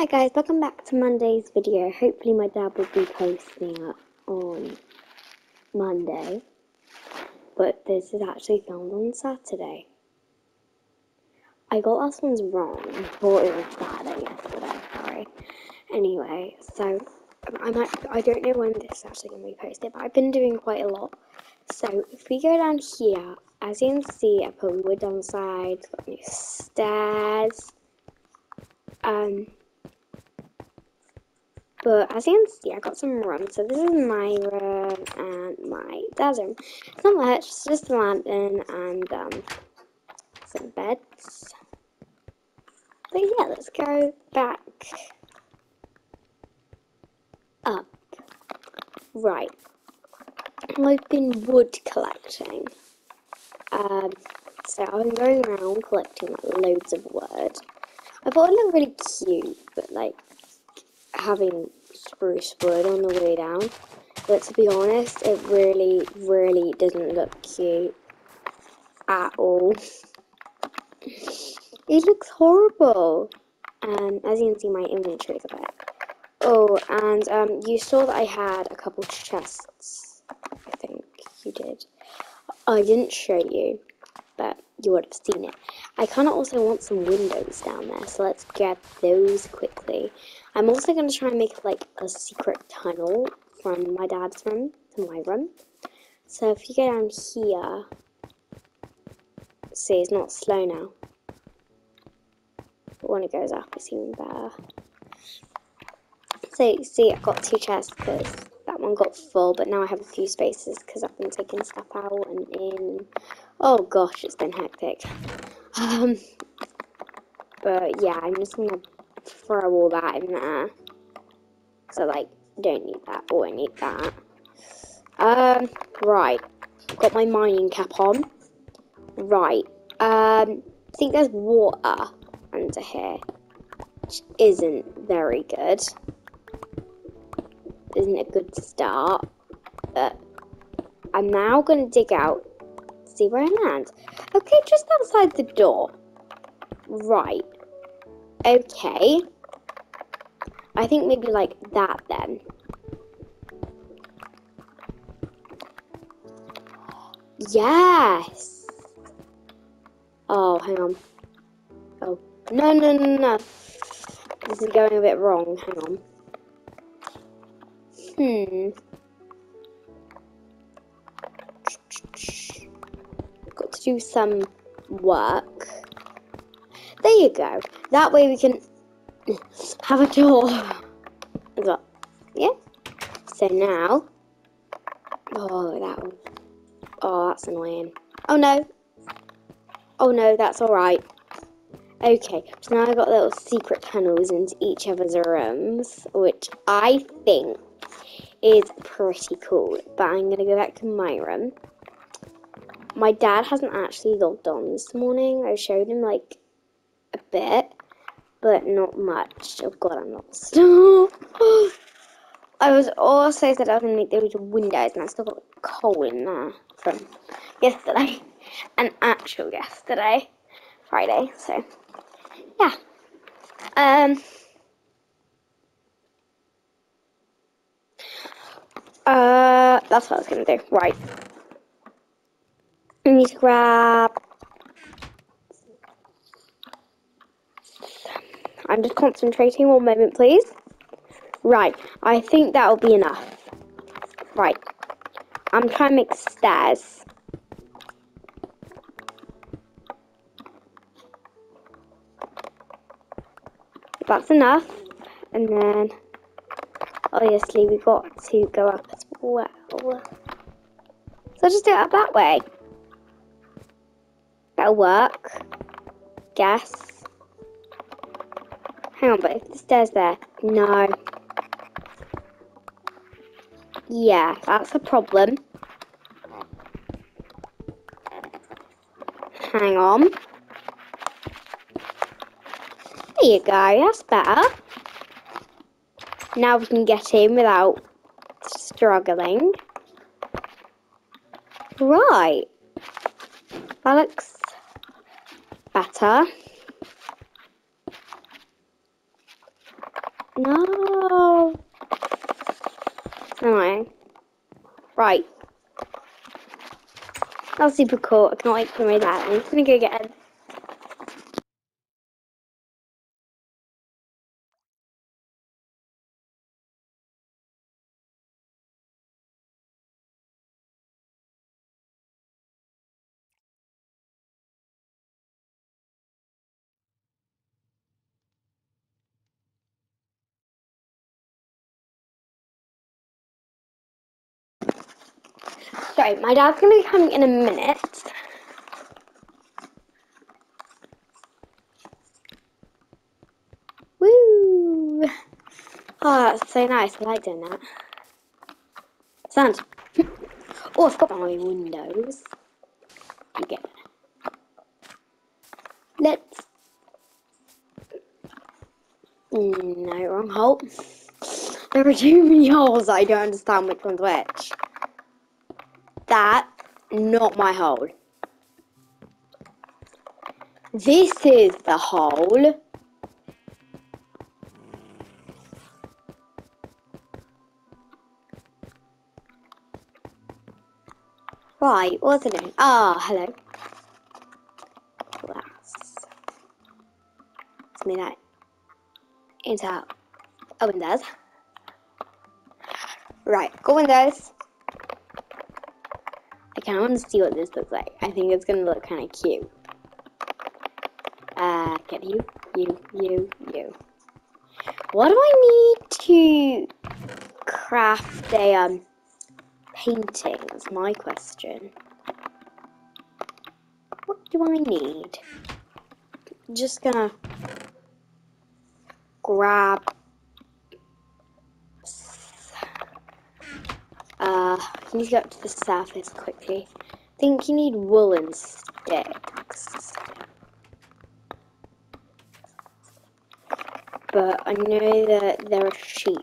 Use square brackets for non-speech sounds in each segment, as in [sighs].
Hi guys, welcome back to Monday's video. Hopefully my dad will be posting it on Monday. But this is actually filmed on Saturday. I got last one's wrong. I thought it was Saturday yesterday, sorry. Anyway, so I'm at, I don't know when this is actually to be posted, but I've been doing quite a lot. So if we go down here, as you can see, I put wood on the side, got new stairs. Um, but as you can see, I got some room. So this is my room and my dad's room. It's not much, it's just a lantern and um, some beds. But yeah, let's go back up. Right. I've been wood collecting. Um, so I've been going around collecting like, loads of wood. I thought it looked really cute, but like having spruce wood on the way down. But to be honest, it really, really doesn't look cute at all. [laughs] it looks horrible. Um, as you can see, my inventory is a bit. Oh, and um, you saw that I had a couple chests. I think you did. I didn't show you, but you would have seen it. I kind of also want some windows down there, so let's grab those quickly. I'm also going to try and make like a secret tunnel from my dad's room to my room. So if you go down here, see it's not slow now. But when it goes up, it's even better. So see, I've got two chests because one got full, but now I have a few spaces because I've been taking stuff out and in. Oh gosh, it's been hectic. Um, but yeah, I'm just gonna throw all that in there. So like, don't need that or I need that. Um, right. Got my mining cap on. Right. Um, I think there's water under here, which isn't very good. Isn't a good start, but I'm now gonna dig out, see where I land. Okay, just outside the door. Right. Okay. I think maybe like that then. Yes. Oh, hang on. Oh, no, no, no, no. This is going a bit wrong. Hang on. Hmm. Got to do some work. There you go. That way we can have a door. Yeah. So now. Oh, that one. Oh, that's annoying. Oh no. Oh no, that's alright. Okay, so now I've got little secret tunnels into each us rooms, which I think is pretty cool. But I'm going to go back to my room. My dad hasn't actually logged on this morning. I showed him like a bit, but not much. Oh god, I'm lost. [gasps] I was also said I was going to make those windows, and I still got coal in there from yesterday, [laughs] An actual yesterday, Friday. So, yeah. Um. Uh, that's what I was gonna do. Right. I need to grab. I'm just concentrating one moment, please. Right, I think that'll be enough. Right, I'm trying to make stairs. That's enough. And then, obviously, we got to go up as well. So I'll just do it up that way. That'll work. Guess. Hang on, but if the stairs there, no. Yeah, that's a problem. Hang on. There you go, that's better. Now we can get in without struggling. Right. That looks better. No. Annoying. Right. That's super cool. I can't wait for my dad. I'm just gonna go get Sorry, my dad's gonna be coming in a minute. Woo! Oh, that's so nice. I like doing that. Sand. [laughs] oh, I've got my windows. You get it. Let's. Mm, No, wrong hole. [laughs] There are too many holes. I don't understand which one's which. That, not my hole. This is the hole. Right, what's it? Ah, hello. Glass. It's me that. Into. Open those. Right, go in I kind of want to see what this looks like. I think it's gonna look kind of cute. Uh, get you, you, you, you. What do I need to craft a um painting? That's my question. What do I need? Just gonna grab. Uh, you need to go up to the surface quickly. I think you need woolen sticks. But I know that there are sheep.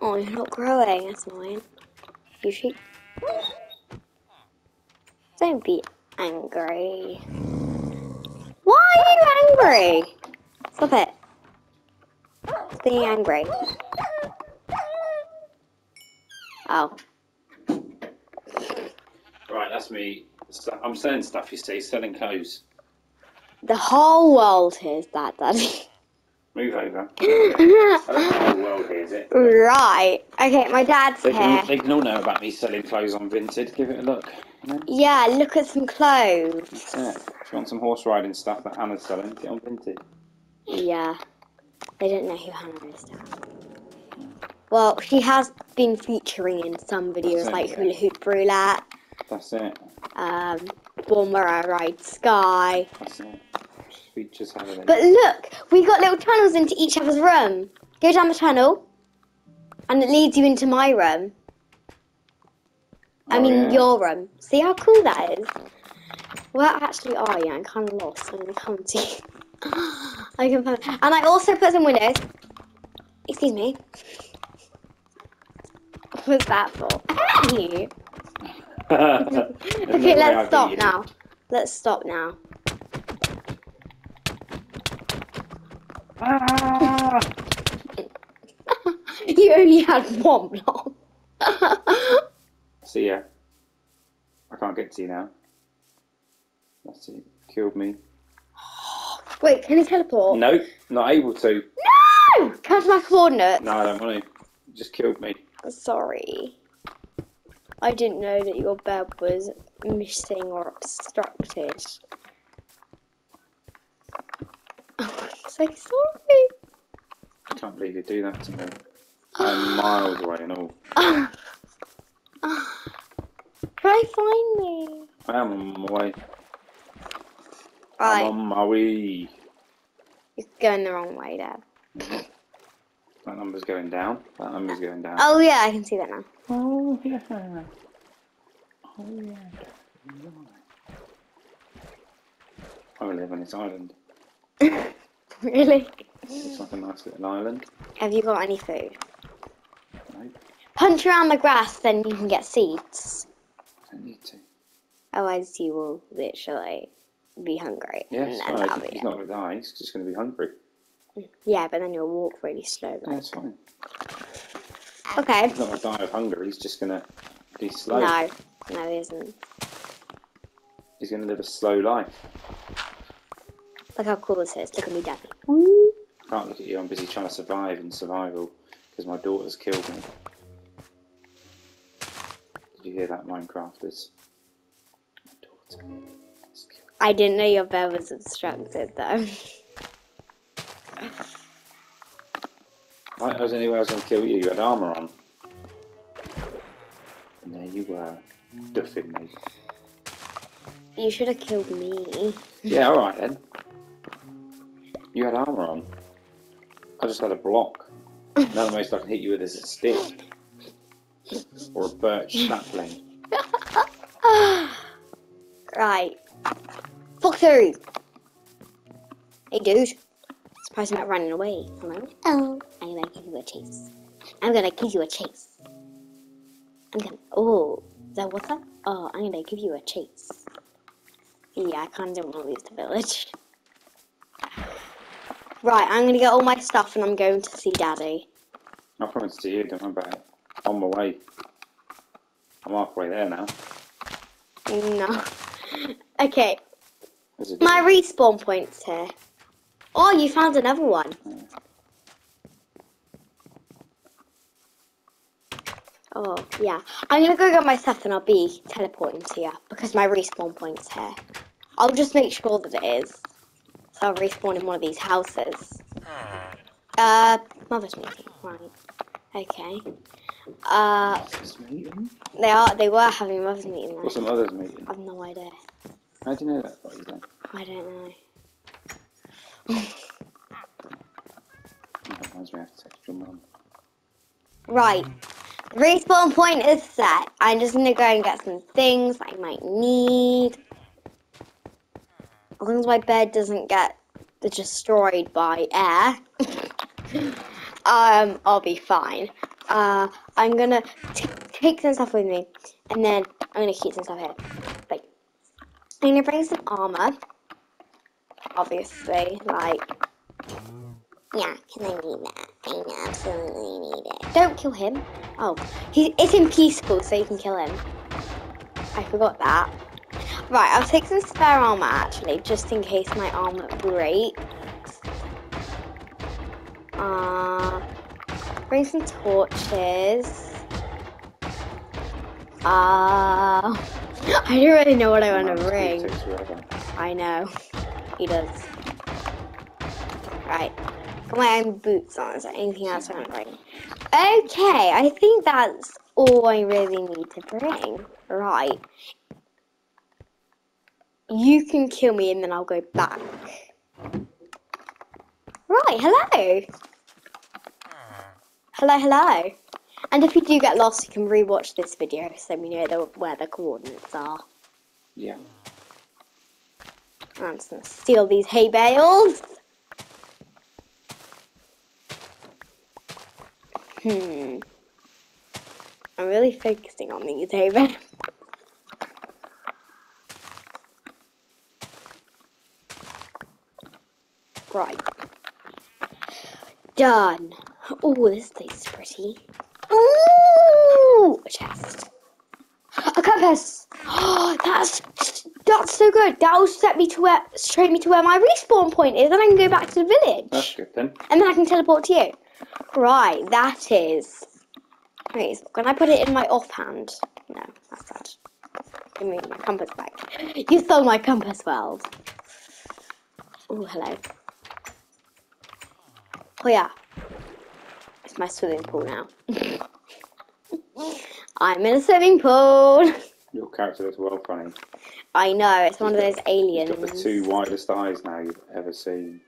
Oh, you're not growing. That's annoying. You sheep. Don't be angry. Why are you angry? Stop it. Being angry. Oh. Right, that's me. I'm selling stuff, you see, selling clothes. The whole world hears that, Daddy. Move over. [laughs] I don't know the whole world hears it. right. Okay, my dad's They here. can, they can all know about me selling clothes on Vinted. Give it a look. You know? Yeah, look at some clothes. That's it. If you want some horse riding stuff that Hannah's selling, get on Vinted. Yeah. They don't know who Hannah is now. Well, she has been featuring in some videos like. Hula Hoop Roulette, That's it. um, One Where I Ride Sky. That's it. Features Hannah. But look, we got little tunnels into each other's room. Go down the tunnel, and it leads you into my room. I Oh, mean, yeah. your room. See how cool that is? Where actually are you? I'm kind of lost. I'm gonna come to you. I can find. And I also put some windows. Excuse me. Was that for? Hey! [laughs] Okay, let's stop now. Let's stop now. Ah! [laughs] you only had one block. See ya. I can't get to you now. That's it. Killed me. [gasps] Wait, can you teleport? Nope, not able to. No! Come to my coordinates. No, I don't want to. You just killed me. Sorry. I didn't know that your bed was missing or obstructed. [laughs] I'm so sorry. I can't believe you do that to me. I'm miles away and all. [sighs] Can I find me? I am on my way. I'm on my way. you're going the wrong way, Dad. Mm-hmm. That number's going down. That number's going down. Oh yeah, I can see that now. Oh, yeah. Oh, yeah. I live on this island. [laughs] really? It's like a nice little island. Have you got any food? Nope, Punch around the grass, then you can get seeds. I don't need to. Otherwise, you will literally be hungry. Yes, and no, that'll he's it. not going to die. He's just going to be hungry. Yeah, but then you'll walk really slowly. That's fine. Okay. He's not to die of hunger. He's just going to be slow. No, no, he isn't. He's going to live a slow life. Look how cool this is. Look at me, Daddy. I can't look at you. I'm busy trying to survive in survival because my daughter's killed me. Did you hear that, Minecrafters? My daughter. I didn't know your bed was obstructed though. [laughs] Right, I was anywhere I was going to kill you. You had armour on. And there you were, duffing me. You should have killed me. Yeah, alright then. You had armour on. I just had a block. Now the most I can hit you with is a stick. Or a birch sapling. [laughs] right. Fuck through. Hey, dude. Surprised you're not running away. Hello? Oh, I'm gonna give you a chase. I'm gonna give you a chase. I'm gonna. Oh, is that what's up? Oh, I'm gonna give you a chase. Yeah, I kind of don't want to leave the village. Right, I'm gonna get all my stuff and I'm going to see Daddy. I promised to see you, don't worry about it. On my way. I'm halfway there now. No. [laughs] Okay, my respawn point's here. Oh, you found another one. Oh, yeah. I'm gonna go get my stuff and I'll be teleporting to you because my respawn point's here. I'll just make sure that it is. So I'll respawn in one of these houses. Uh, mother's meeting, right. Okay. Uh, Mother's meeting? they are, they were having a mother's meeting What's there. a mother's meeting? I've no idea. How do you know that about you then? I don't know. That reminds me I have to text your mum. [laughs] Right. Respawn point is set. I'm just gonna go and get some things I might need. As long as my bed doesn't get destroyed by air, [laughs] um, I'll be fine. Uh, I'm gonna take some stuff with me, and then I'm gonna keep some stuff here. Like, I'm gonna bring some armor. Obviously, like, yeah, can I need that? I absolutely need it. Don't kill him. Oh, he's it's in peaceful, so you can kill him. I forgot that. Right, I'll take some spare armor actually, just in case my armor breaks. Uh, bring some torches. Uh, [laughs] I don't really know what I want to bring. I know. He does. Right. Got my own boots on. Is there anything else I want to bring? Okay, I think that's all I really need to bring. Right. You can kill me and then I'll go back. Right, hello. Hello, hello. And if you do get lost, you can rewatch this video so we know the, where the coordinates are. Yeah. I'm just gonna steal these hay bales. Hmm. I'm really focusing on these hay bales. Right. Done. Oh, this is pretty. Ooh, a chest. A compass. Oh, that's that's so good. That'll set me to where straight me to where my respawn point is, and I can go back to the village, That's good then. and then I can teleport to you. Right, that is. Wait, can I put it in my offhand? No, that's bad. Give me my compass back. [laughs] You stole my compass world. Oh, hello. Oh yeah, it's my swimming pool now. [laughs] I'm in a swimming pool. Your character looks well funny. I know, it's one of those He's got the aliens. two widest eyes now you've ever seen.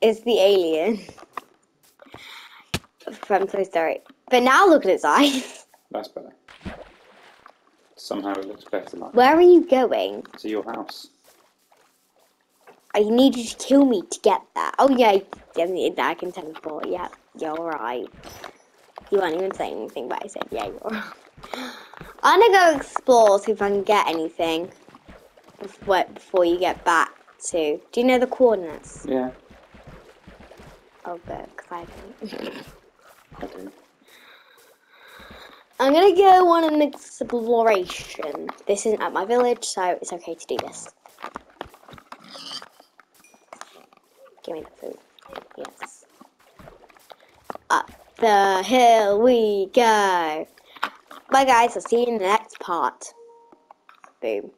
It's the alien. From Toy Story. But now look at its eyes. That's better. Somehow it looks better like Where are you going? to your house. I need you to kill me to get that. Oh yeah, yeah, I can teleport. Yeah, you're right. You weren't even saying anything, but I said, yeah, you're. [laughs] I'm gonna go explore, see if I can get anything before, before you get back to. Do you know the coordinates? Yeah. Oh, of it because I don't. [laughs] I. I'm gonna go on an exploration. This isn't at my village, so it's okay to do this. Give me the food. Yes. The hill we go. Bye guys, I'll see you in the next part. Boom.